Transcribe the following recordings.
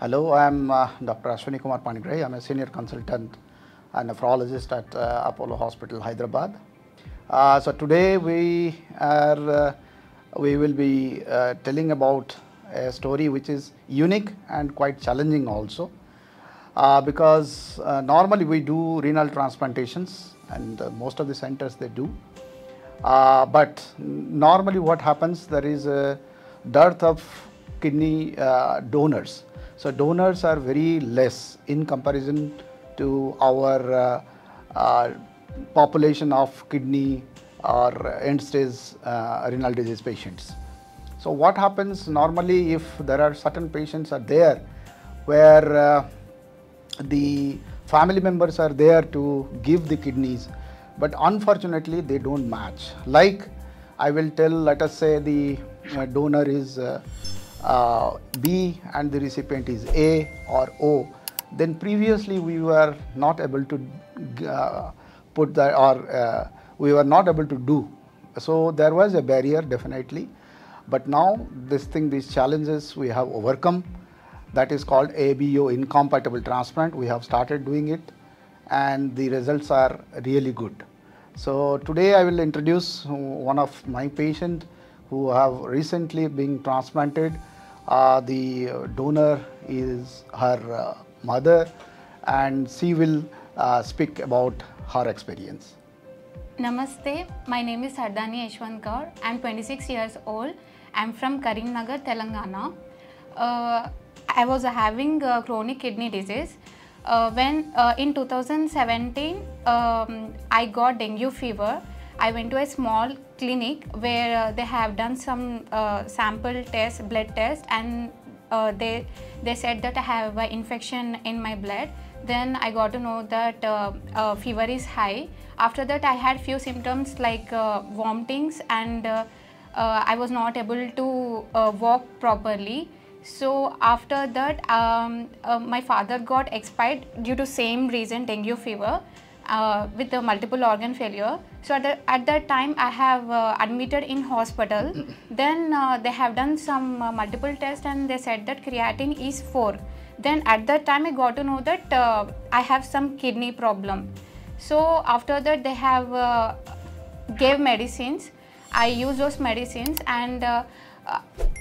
Hello, I am uh, Dr. Aswini Kumar Panigrahi. I am a senior consultant and nephrologist at uh, Apollo Hospital, Hyderabad. Uh, so today we are uh, we will be uh, telling about a story which is unique and quite challenging also uh, because normally we do renal transplantations and most of the centers they do but normally what happens there is a dearth of kidney donors so donors are very less in comparison to our uh, uh, population of kidney or end stage uh, renal disease patients. So what happens normally if there are certain patients are there where uh, the family members are there to give the kidneys but unfortunately they don't match. Like i will tell let us say the donor is uh, uh, b and the recipient is a or o then previously we were not able to uh, put that or uh, we were not able to do so there was a barrier definitely but now this thing these challenges we have overcome that is called ABO incompatible transplant. We have started doing it and the results are really good. So today I will introduce one of my patient who have recently been transplanted. Uh, the donor is her uh, mother and she will uh, speak about her experience. Namaste, my name is Sardarni Yashwant Kaur. I'm 26 years old. I'm from Karimnagar, Telangana. Uh, I was having uh, chronic kidney disease. Uh, when in 2017, um, I got dengue fever. I went to a small clinic where uh, they have done some uh, sample test, blood test, and uh, they they said that I have an infection in my blood. Then I got to know that uh, uh, fever is high. After that, I had few symptoms like uh, vomitings and I was not able to walk properly. So after that, um, my father got expired due to same reason, dengue fever, uh, with the multiple organ failure. So at, the, at that time, I have uh, admitted in hospital. then uh, they have done some uh, multiple tests and they said that creatine is four. Then at that time, I got to know that uh, I have some kidney problem. So after that, they have uh, gave medicines. I use those medicines and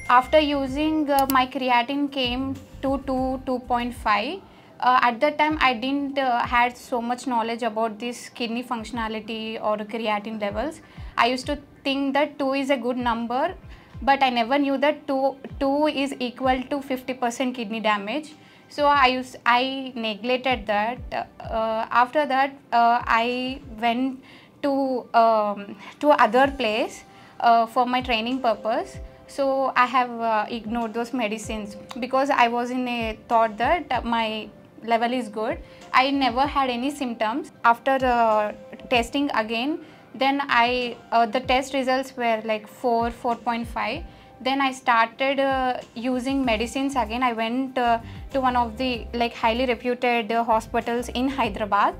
after using my creatine came to 2 2.5 uh, at that time i didn't uh, had so much knowledge about this kidney functionality or creatine levels. I used to think that 2 is a good number but i never knew that 2 2 is equal to 50% kidney damage. So i used i neglected that. Uh, after that uh, i went to um, to other place uh, for my training purpose. So i have uh, ignored those medicines because i was in a thought that my level is good. I never had any symptoms. After uh, testing again then i uh, the test results were like 4 4.5 then i started uh, using medicines again. I went uh, to one of the like highly reputed uh, hospitals in hyderabad.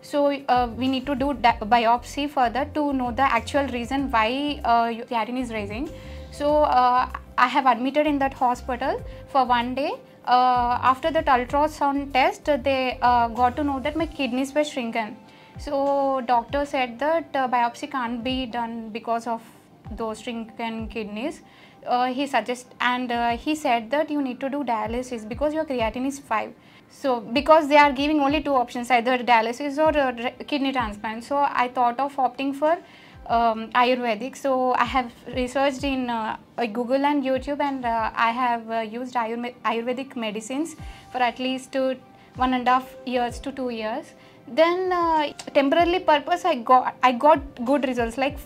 So uh, we need to do biopsy further to know the actual reason why uh, creatinine is raising. So I have admitted in that hospital for one day. Uh, after that ultrasound test, they uh, got to know that my kidneys were shrunken. So doctor said that uh, biopsy can't be done because of those shrunken kidneys. Uh, he suggest and uh, he said that you need to do dialysis because your creatinine is 5 so because they are giving only two options either dialysis or uh, kidney transplant so i thought of opting for um, ayurvedic. So i have researched in uh, uh, google and youtube and uh, i have uh, used Ayurve- ayurvedic medicines for at least uh, one and a half years to two years. Then uh, temporarily purpose i got i got good results. Like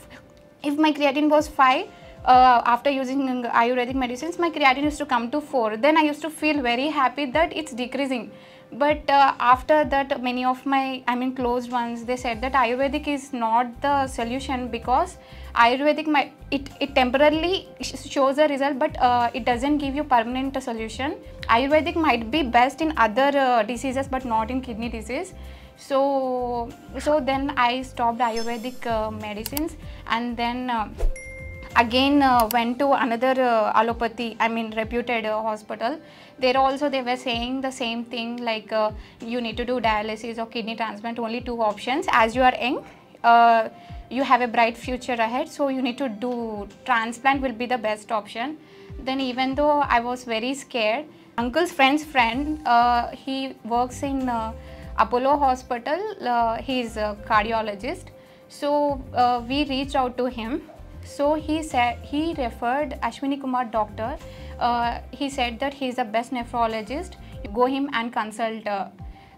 if my creatine was 5 uh, after using ayurvedic medicines my creatine used to come to 4 then i used to feel very happy that it's decreasing but uh, after that many of my i mean closed ones they said that ayurvedic is not the solution because ayurvedic might it, it temporarily shows a result but uh, it doesn't give you permanent solution. Ayurvedic might be best in other uh, diseases but not in kidney disease. So so then i stopped ayurvedic uh, medicines. And then uh, again uh, went to another uh, allopathy, I mean reputed uh, hospital. There also they were saying the same thing like uh, you need to do dialysis or kidney transplant, only two options. As you are young, uh, you have a bright future ahead, so you need to do transplant will be the best option. Then even though I was very scared, uncle's friend's friend, uh, he works in Apollo Hospital. Uh, he's a cardiologist. So we reached out to him. So he said he referred Aswini Kumar doctor. Uh, he said that he's the best nephrologist. Go him and consult. Uh,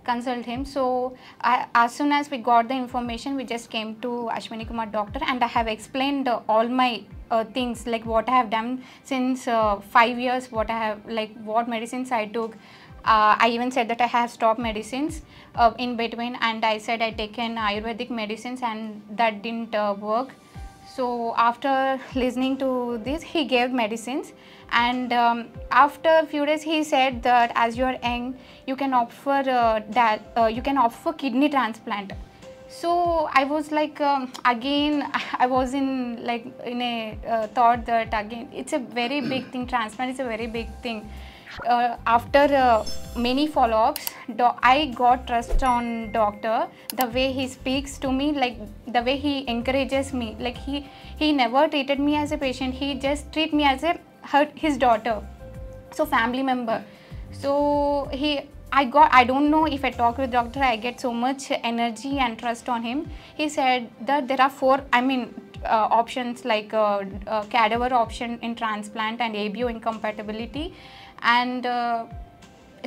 consult him. So I, as soon as we got the information, we just came to Aswini Kumar doctor, and I have explained uh, all my uh, things like what I have done since uh, five years, what I have like what medicines I took. Uh, I even said that I have stopped medicines uh, in between, and I said I taken Ayurvedic medicines, and that didn't uh, work. So after listening to this, he gave medicines, and um, after a few days, he said that as you are young, you can opt for uh, that uh, you can opt for kidney transplant. So I was like um, again, I was in like in a uh, thought that again it's a very big thing. Transplant is a very big thing. Uh, after uh, many follow-ups, I got trust on doctor. The way he speaks to me, like the way he encourages me, like he he never treated me as a patient. He just treat me as a her, his daughter, so family member. So he I got I don't know if I talk with doctor I get so much energy and trust on him. He said that there are four I mean uh, options like uh, uh, cadaver option in transplant and ABO incompatibility and uh,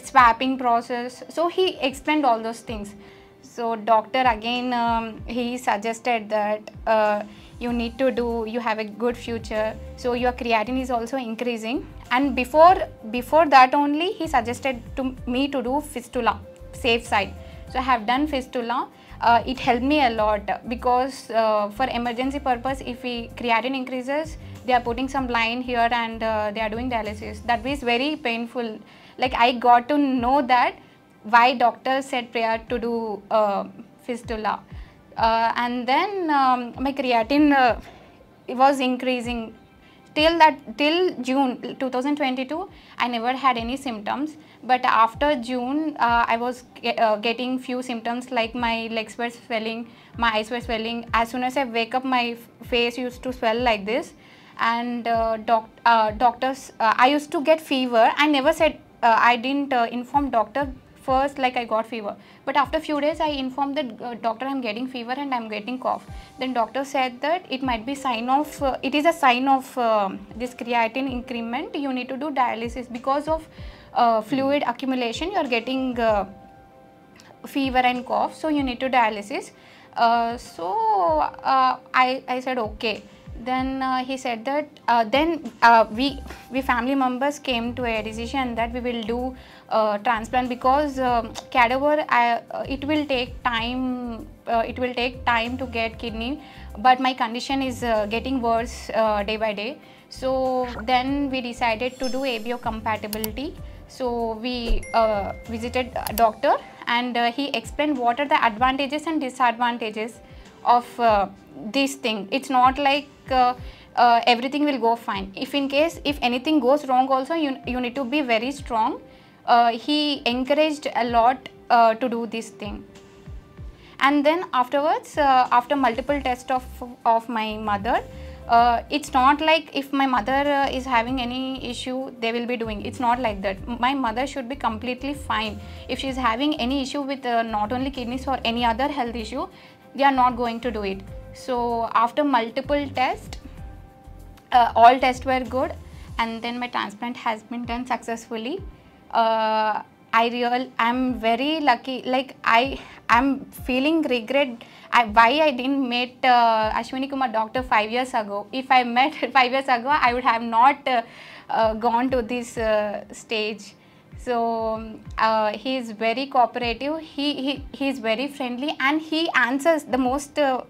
swapping process. So he explained all those things. So doctor again um, he suggested that uh, you need to do you have a good future. So your creatinine is also increasing and before before that only he suggested to me to do fistula safe side. So I have done fistula. Uh, it helped me a lot because uh, for emergency purpose if we creatinine increases they are putting some line here and uh, they are doing dialysis. That was very painful. Like i got to know that why doctors said prayer to do uh, fistula. Uh, and then um, my creatinine uh, it was increasing. Till that till june 2022 i never had any symptoms. But after june uh, i was uh, getting few symptoms like my legs were swelling my eyes were swelling. As soon as i wake up my face used to swell like this and uh, doc- uh, doctors uh, i used to get fever. I never said uh, i didn't uh, inform doctor first like i got fever. But after few days i informed the uh, doctor i'm getting fever and i'm getting cough. Then doctor said that it might be sign of it is a sign of this creatinine increment. You need to do dialysis. Because of fluid accumulation you are getting fever and cough. So you need to dialysis. So I, I said okay then uh, he said that uh, then uh, we we family members came to a decision that we will do uh, transplant because um, cadaver uh, it will take time uh, it will take time to get kidney but my condition is uh, getting worse uh, day by day. So then we decided to do abo compatibility so we uh, visited a doctor and uh, he explained what are the advantages and disadvantages of uh, this thing. It's not like uh, uh, everything will go fine. If in case if anything goes wrong also you, you need to be very strong. Uh, he encouraged a lot uh, to do this thing. And then afterwards uh, after multiple tests of of my mother uh, it's not like if my mother uh, is having any issue they will be doing. It's not like that. My mother should be completely fine. If she is having any issue with uh, not only kidneys or any other health issue they are not going to do it. So after multiple tests uh, all tests were good and then my transplant has been done successfully. Uh, i real i'm very lucky like i i'm feeling regret. I, why i didn't meet uh, aswini kumar doctor 5 years ago. If i met 5 years ago i would have not uh, uh, gone to this uh, stage so um, uh, he is very cooperative he, he he is very friendly and he answers the most uh,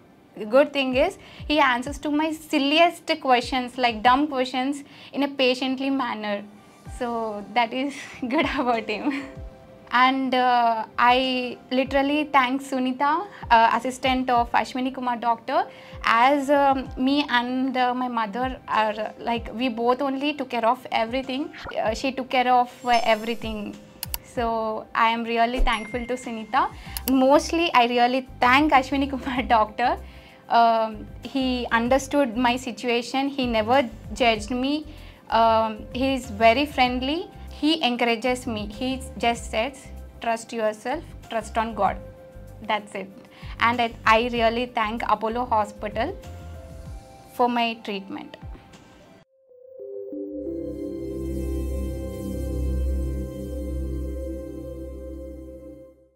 good thing is he answers to my silliest questions like dumb questions in a patiently manner. So that is good about him and uh, I literally thank Sunita, uh, assistant of Aswini Kumar doctor, as um, me and uh, my mother are like we both only took care of everything. Uh, she took care of everything. So I am really thankful to Sunita. Mostly, I really thank Aswini Kumar doctor. Um, he understood my situation. He never judged me. Um, he is very friendly he encourages me. He just says trust yourself trust on god. That's it. And I, really thank apollo hospital for my treatment